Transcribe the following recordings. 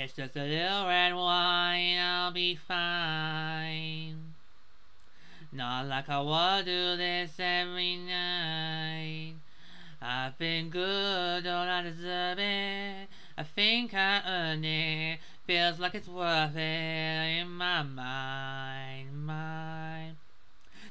It's just a little red wine, I'll be fine. Not like I will do this every night. I've been good, don't I deserve it? I think I earned it. Feels like it's worth it in my mind, mind.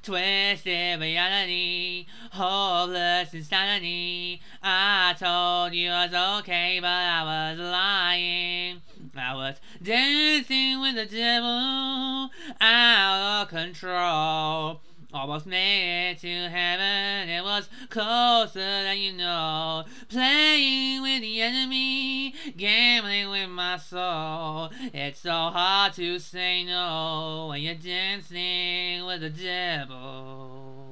Twisted reality, hopeless insanity. I told you I was okay, but I was lying. I was dancing with the devil, out of control. Almost made it to heaven, it was closer than you know. Playing with the enemy, gambling with my soul. It's so hard to say no when you're dancing with the devil.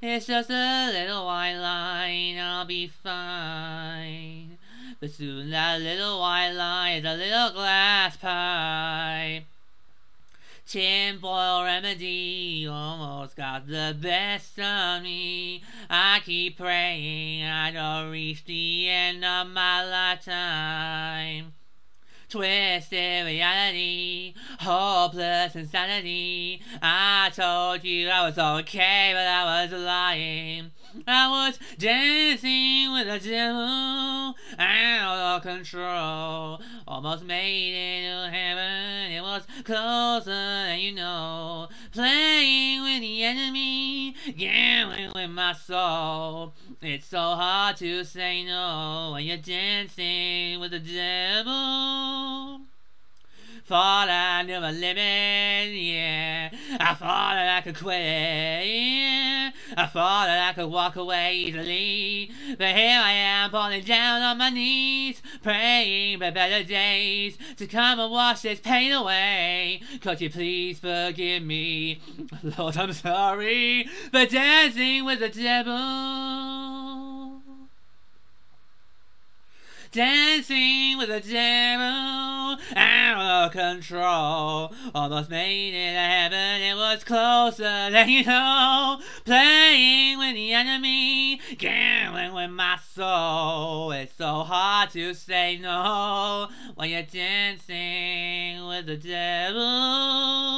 It's just a little white line, I'll be fine. But soon that little white line is a little glass pipe. Tinfoil remedy almost got the best of me. I keep praying I don't reach the end of my lifetime. Twisted reality, hopeless insanity. I told you I was okay, but I was lying. I was dancing with the devil, out of control. Almost made it to heaven, it was closer than you know. Playing with the enemy, gambling with my soul. It's so hard to say no when you're dancing with the devil. Thought I knew my limit, yeah. I thought that I could quit, yeah. I thought that I could walk away easily. But here I am, falling down on my knees, praying for better days to come and wash this pain away. Could you please forgive me? Lord, I'm sorry for dancing with the devil. Dancing with the devil out of control. Almost made it to heaven, it was closer than you know. Playing with the enemy, gambling with my soul. It's so hard to say no when you're dancing with the devil.